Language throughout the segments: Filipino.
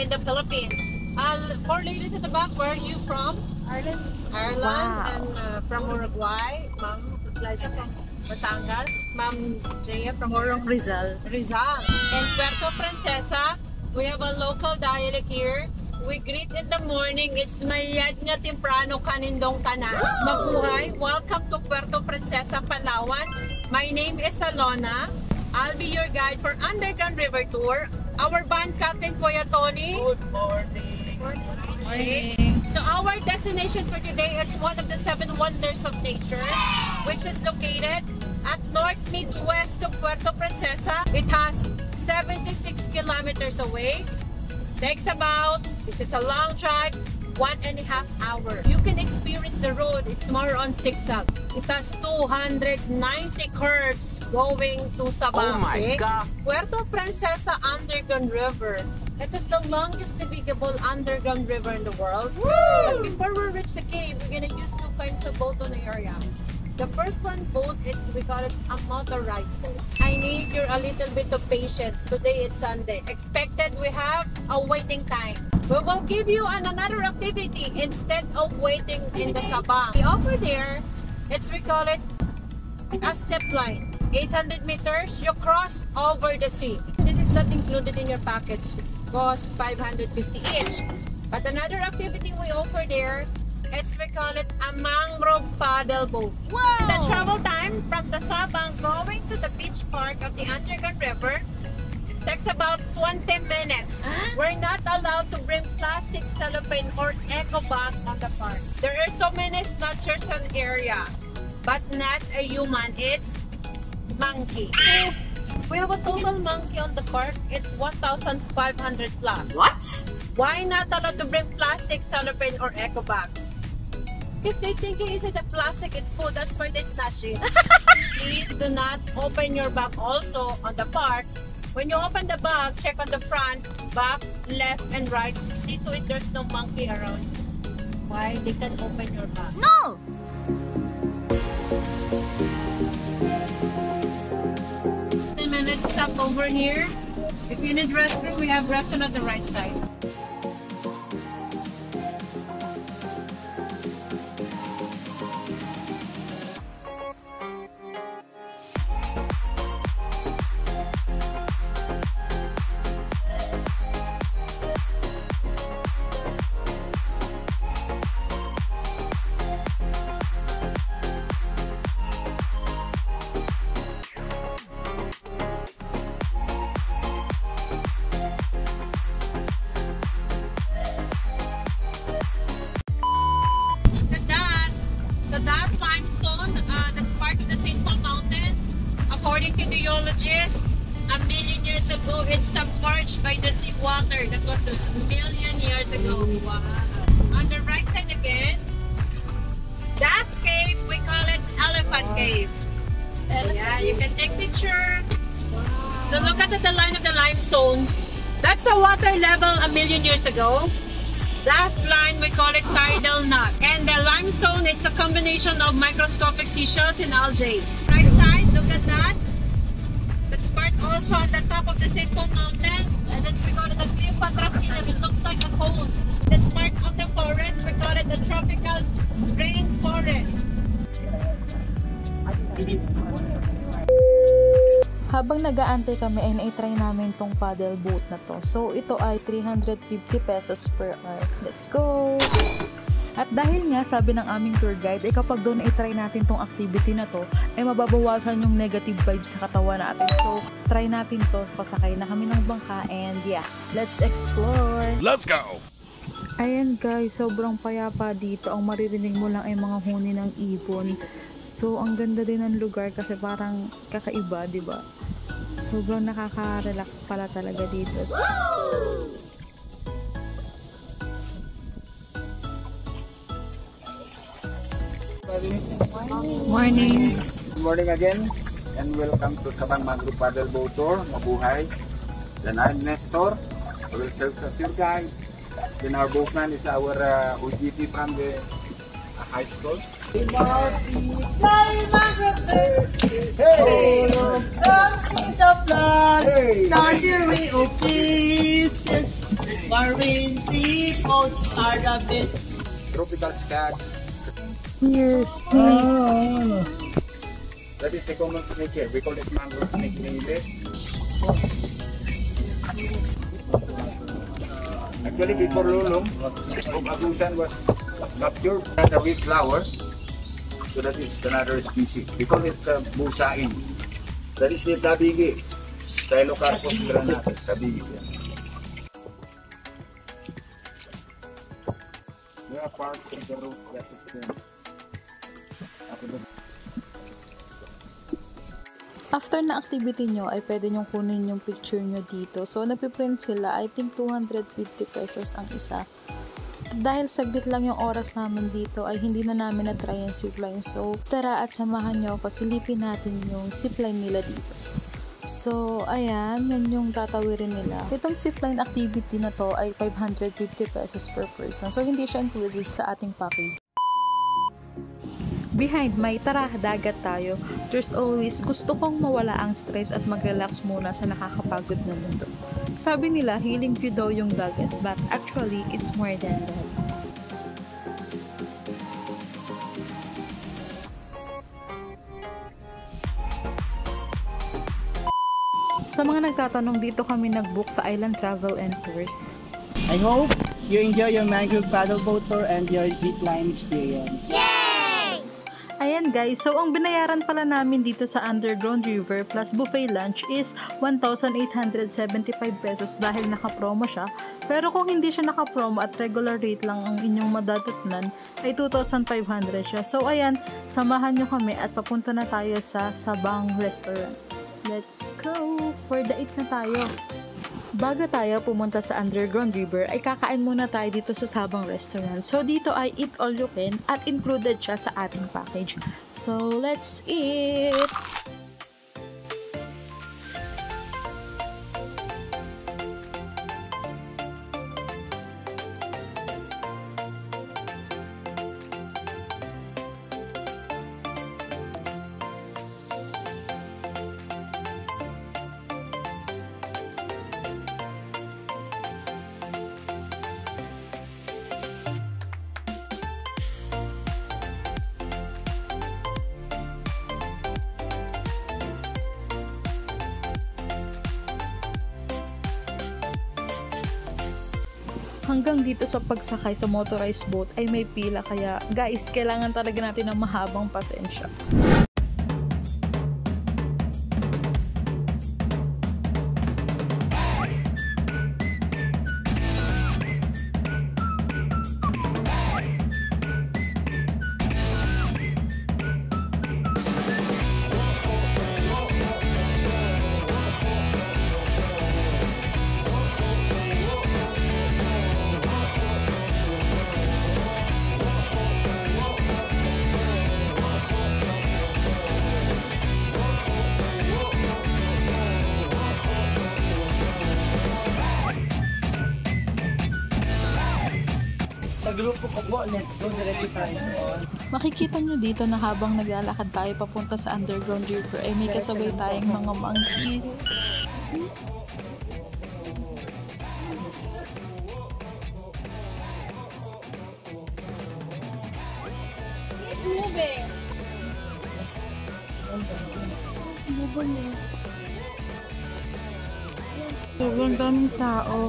In the Philippines. Uh, four ladies at the back, where are you from? Ireland. Ireland Wow. and uh, from Uruguay. Ma'am Liza from Batangas. Ma'am Jaya from Morong Rizal. Rizal. And Puerto Princesa, we have a local dialect here. We greet in the morning. It's mayad nga temprano kanindong tanan. Mabuhay. Welcome to Puerto Princesa, Palawan. My name is Alona. I'll be your guide for Underground River Tour. Our band captain, Kuya Tony. Good morning. Okay. So our destination for today is one of the seven wonders of nature, which is located at north midwest of Puerto Princesa. It has 76 kilometers away. Takes about, this is a long drive, one and a half hour. You can experience the road. It's more on zigzag. It has 290 curves going to Sabang. Oh my God. Puerto Princesa Underground River. It is the longest navigable underground river in the world. But before we reach the cave, we're gonna use two kinds of boat on the area. The first one boat is we call it a motorized boat. I need your a little bit of patience. Today it's Sunday. Expected we have a waiting time. We will give you an, another activity instead of waiting in the Sabang. The offer there, it's we call it a zip line. 800 meters, you cross over the sea. This is not included in your package. It costs 550 each. But another activity we offer there, it's we call it a mangrove paddle boat. The travel time from the Sabang going to the beach park of the Underground River takes about 20 minutes. We're not allowed to bring plastic, cellophane, or eco bag on the park. There are so many snatchers the area, but not a human. It's monkey. We have a total monkey on the park. It's 1,500 plus. What? Why not allowed to bring plastic, cellophane, or eco bag? Because they thinking is it a plastic, it's food, that's why they snatch it. Please do not open your bag also on the park. When you open the bag, check on the front, back, left, and right. See to it there's no monkey around. Why they can open your bag. No! 10 minutes stop over here. If you need restroom, we have restroom on the right side. So look at the line of the limestone. That's a water level a million years ago. That line, we call it tidal knot. And the limestone, it's a combination of microscopic seashells and algae. Right side, look at that. That's part also on the top of the St. Paul Mountain. And that's we the Cleopatra City. It looks like a cone. That's part of the forest. We call it the tropical rainforest. Habang nag-aantay kami ay na-try namin tong paddle boat na to. So ito ay 350 pesos per hour. Let's go! At dahil nga sabi ng aming tour guide ay kapag doon i-try natin tong activity na to ay mababawasan yung negative vibes sa katawan natin. So try natin to pasakay na kami ng bangka and yeah, let's explore! Let's go! Ayan guys, sobrang payapa dito. Ang maririnig mo lang ay mga huni ng ibon. So, ang ganda din ng lugar kasi parang kakaiba, di ba? Sobrang nakaka-relax pala talaga dito. Morning! Good morning again and welcome to Sabang Mangrove Paddle Boat Tour. Mabuhay. Then I'm Nestor. I will serve as your guide. Then our boatman is our uh, OGT from the uh, high school. Best. Tropical scad. Yes. That is the common snake here. We call it mangrove snake in English. Actually, before Lulong, Agusan was captured as a wheat flower. So that is another species. We call it uh, busain. That is the tabigi. Stylocarpus granatus, tabigi. We are part of the root that is there. After na activity nyo, ay pwede nyong kunin yung picture nyo dito. So, napiprint sila. I think 250 pesos ang isa. Dahil saglit lang yung oras namin dito, ay hindi na namin na-try yung zipline. So, tara at samahan nyo ako. Silipin natin yung zipline nila dito. So, ayan, yan yung tatawirin nila. Itong zipline activity na to ay 550 pesos per person. So, hindi siya included sa ating package. Behind my tara, dagat tayo. There's always gusto kong mawala ang stress at mag-relax muna sa nakakapagod na mundo. Sabi nila, healing view daw yung dagat, but actually, it's more than that. Sa mga nagtatanong, dito kami nag-book sa Island Travel and Tours. I hope you enjoy your mangrove paddleboat tour and your zipline experience. Ayan guys, so ang binayaran pala namin dito sa Underground River plus buffet lunch is 1,875 pesos dahil naka-promo siya. Pero kung hindi siya naka-promo at regular rate lang ang inyong madadatnan, ay 2,500 siya. So ayan, samahan nyo kami at papunta na tayo sa Sabang Restaurant. Let's go! For the eat na tayo! Bago tayo pumunta sa Underground River, ay kakain muna tayo dito sa Sabang Restaurant. So, dito ay eat all you can at included siya sa ating package. So, let's eat! Hanggang dito sa pagsakay sa motorized boat ay may pila kaya guys, kailangan talaga natin ng mahabang pasensya. Grupo ko po, let's go diretso tayo. Makikita nyo dito na habang naglalakad tayo papunta sa Underground River ay may kasabay tayong mga monkeys. Moving. Sobrang daming tao.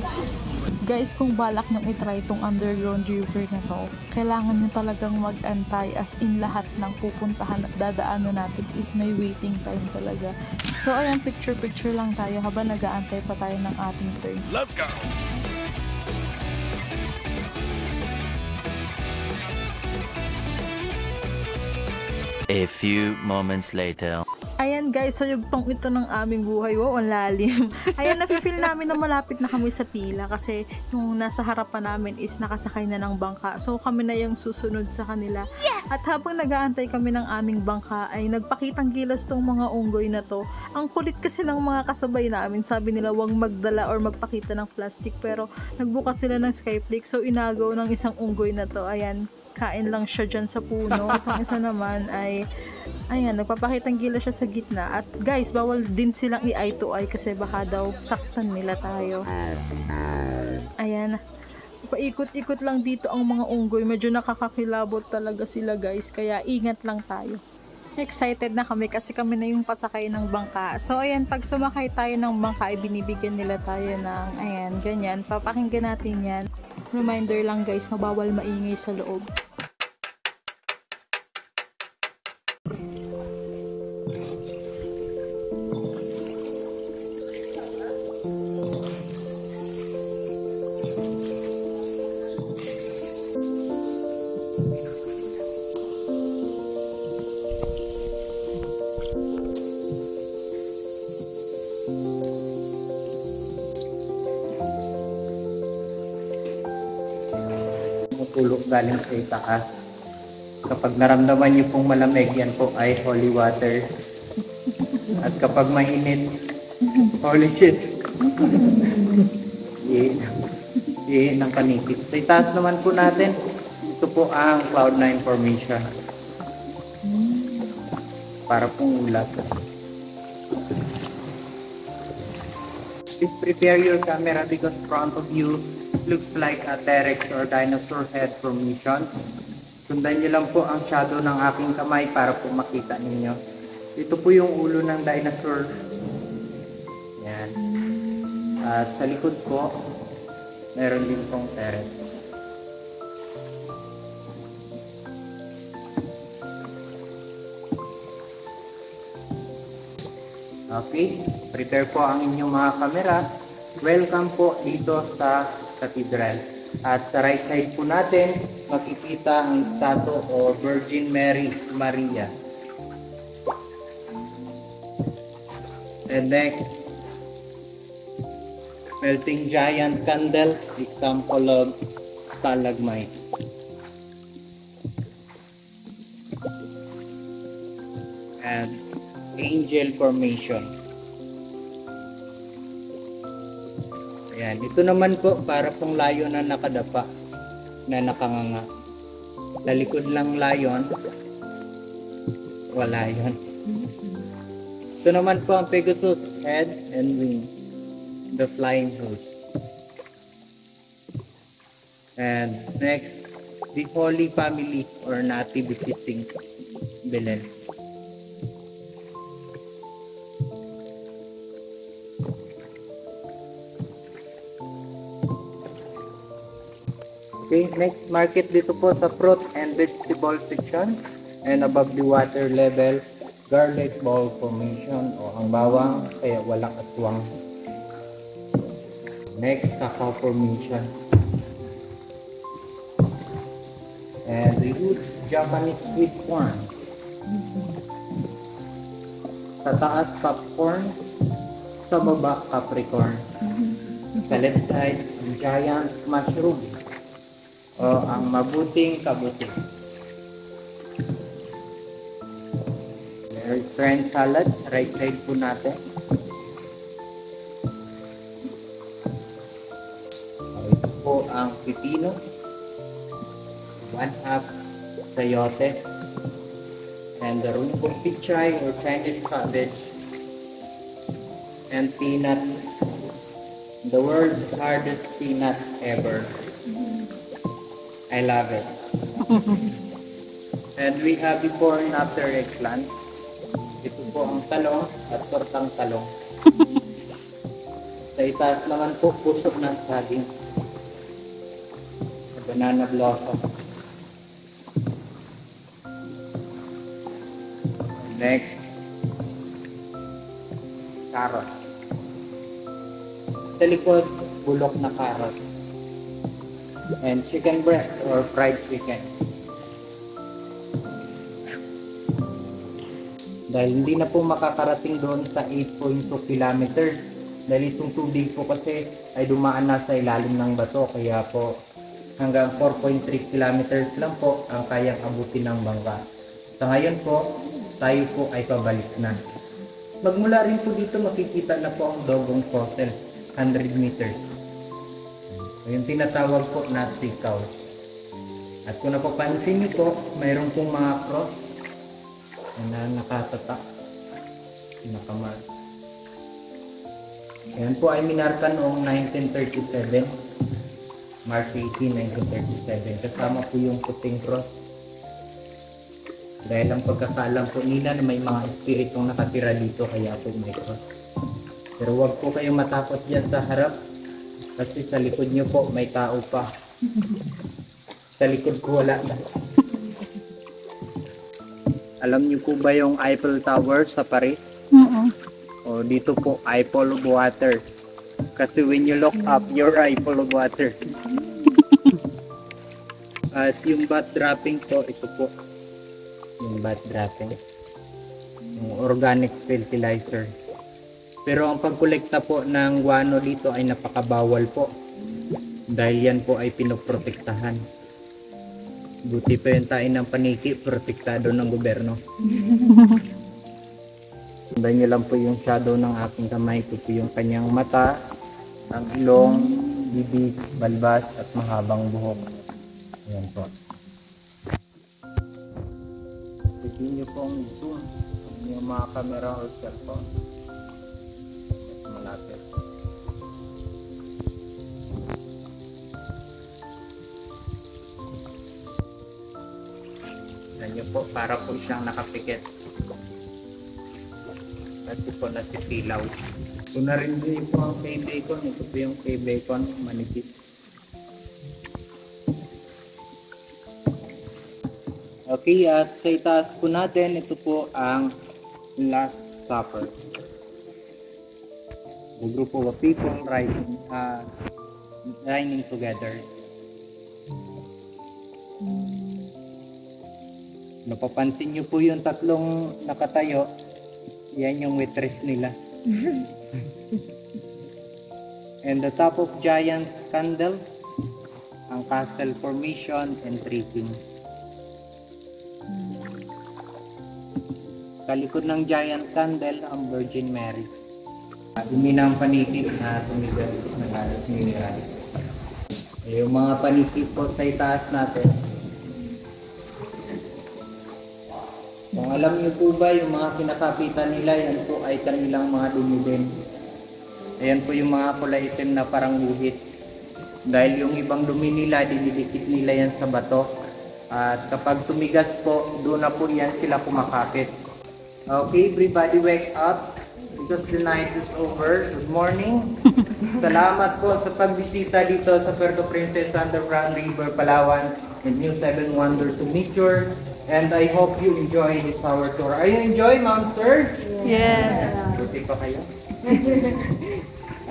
Guys, kung balak nyo itry itong underground river na to, kailangan nyo talagang mag-antay as in lahat ng pupuntahan at dadaanan natin is may waiting time talaga. So, ayan, picture-picture lang tayo habang nag-aantay pa tayo ng ating turn. Let's go. A few moments later. Ayan guys, so yugtong ito ng aming buhay. Wow, ang lalim. Ayan, nafe-feel namin na malapit na kami sa pila kasi yung nasa harapan namin is nakasakay na ng bangka. So kami na yung susunod sa kanila. At habang nag-aantay kami ng aming bangka ay nagpakitang gilas tong mga unggoy na to. Ang kulit kasi ng mga kasabay namin. Sabi nila wag magdala or magpakita ng plastic pero nagbukas sila ng skyflake so inagaw ng isang unggoy na to. Ayan, kain lang siya dyan sa puno. Itong isa naman ay, ayan, nagpapakitang gila siya sa gitna. At guys, bawal din silang i-eye to eye kasi baka daw saktan nila tayo. Ayan, paikot-ikot lang dito ang mga unggoy. Medyo nakakakilabot talaga sila guys, kaya ingat lang tayo. Excited na kami kasi kami na yung pasakay ng bangka. So, ayan, pag sumakay tayo ng bangka, ay binibigyan nila tayo ng, ayan, ganyan. Papakinggan natin yan. Reminder lang guys na bawal maingay sa loob. Galing sa itaas. Kapag naramdaman niyo pong malamig, yan po ay holy water. At kapag mainit, holy shit. Ihin ihin ng panikit. Sa itaas naman po natin, ito po ang Cloud9 formation. Para pong ulat. Please prepare your camera because front of you looks like a T-Rex or dinosaur head formation. Sundan niyo lang po ang shadow ng aking kamay para po makita ninyo. Ito po yung ulo ng dinosaur. Yan. At sa likod po, meron din pong T-Rex. Okay, prepare po ang inyong mga kamera. Welcome po dito sa cathedral. At sa right side po natin, makikita ang statue o Virgin Mary Maria. And next, melting giant candle, example of stalagmite. And angel formation. Ayan, ito naman po para pong layon na nakadapa na nakanganga. Lalikod lang layon. Wala yun. Ito naman po ang Pegasus head and wing. The flying horse. And next, the Holy Family or Nativity Sing Belen. Okay, next market dito po sa fruit and vegetable section and above the water level garlic ball formation o ang bawang kaya walang aswang. Next, saka formation. And the root Japanese sweet corn. Sa taas popcorn, sa baba capricorn. Sa left side, giant mushroom o ang mabuting kabuti. French salad, right side po natin. Ito po ang pipino. One half sayote. And the rumbong pichay or Chinese cabbage. And peanut. The world's hardest peanut ever. I love it. And we have before and after eggplant. Ito po ang talong at tortang talong. Sa itaas naman po, puso ng saging. Banana blossom. Next, carrot. Sa likod, bulok na carrot and chicken breast or fried chicken. Dahil hindi na po makakarating doon sa 8.2 kilometers. Dahil itong tubig po kasi ay dumaan na sa ilalim ng bato. Kaya po hanggang 4.3 kilometers lang po ang kayang abutin ng bangka. Sa ngayon po, tayo po ay pabalik na. Magmula rin po dito makikita na po ang dogong fossil, 100 meters. Yung tinatawag po na sikaw. At kung napapansin niyo po, mayroon pong mga cross na nakatatak. Nakamark. Yan po ay minarka noong 1937. March 18, 1937. Kasama po yung puting cross. Dahil ang pagkakaalam po nila na may mga espiritong nakatira dito kaya po may cross. Pero wag po kayong matakot dyan sa harap kasi sa likod nyo po may tao pa. sa likod ko wala na. Alam niyo po ba yung Eiffel Tower sa Paris? Oo. O dito po, full of water. Kasi when you look up, your eye full of water. At yung bat dropping po, ito po. Yung bat dropping. Yung organic fertilizer. Pero ang pagkolekta po ng guano dito ay napakabawal po. Dahil yan po ay pinoprotektahan. Buti pa yung tayo ng paniki, protektado ng gobyerno. Sundan niyo lang po yung shadow ng aking kamay. Ito po yung kanyang mata, ang ilong, bibig, balbas, at mahabang buhok. Ayan po. Pwede niyo pong zoom yung mga camera or cellphone. Po, para po siyang nakapikit. At ito po nasisilaw. Ito na rin din po ang kay bacon. Ito po yung kay bacon, manipis. Okay, at sa itaas po natin, ito po ang Last Supper. The group of people riding, uh, dining together. Napapansin niyo po yung tatlong nakatayo, yan yung waitress nila. and the top of giant candle, ang castle formation and three kings. Sa likod ng giant candle, ang Virgin Mary. Umina ang panitip na tumigas na galas mineral. Eh, Yung mga panitip po sa itaas natin, Kung alam niyo po ba yung mga kinakapitan nila, yan po ay kanilang mga dumi din. Ayan po yung mga kulay itim na parang guhit. Dahil yung ibang dumi nila, dinidikit nila yan sa bato. At kapag tumigas po, doon na po yan sila kumakapit. Okay, everybody wake up because the night is over. Good morning. Salamat po sa pagbisita dito sa Puerto Princesa Underground River, Palawan and New Seven Wonders of Nature. And I hope you enjoy this our tour. Are you enjoy, Ma'am Sir? Yes. Buti pa kayo.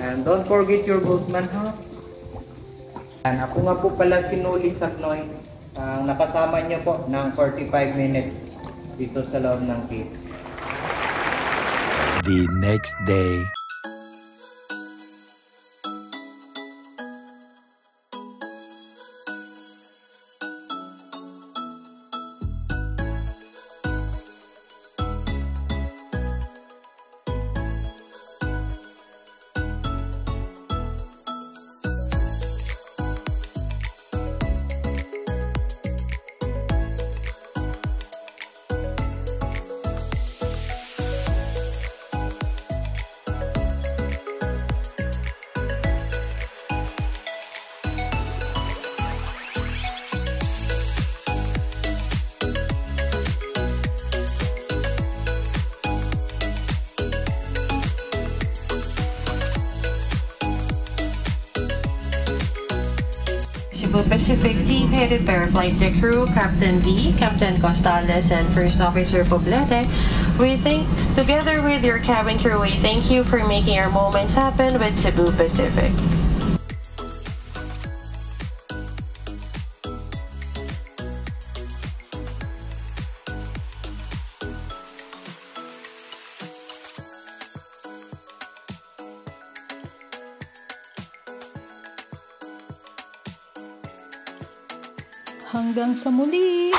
And don't forget your boatman, ha? And ako nga po pala si Noli Saknoy. Ang nakasama niyo po ng 45 minutes dito sa loob ng cave. The next day. Headed by flight deck crew, Captain V, Captain Costales, and First Officer Poblete. We thank, together with your cabin crew, we thank you for making our moments happen with Cebu Pacific. Hanggang sa muli!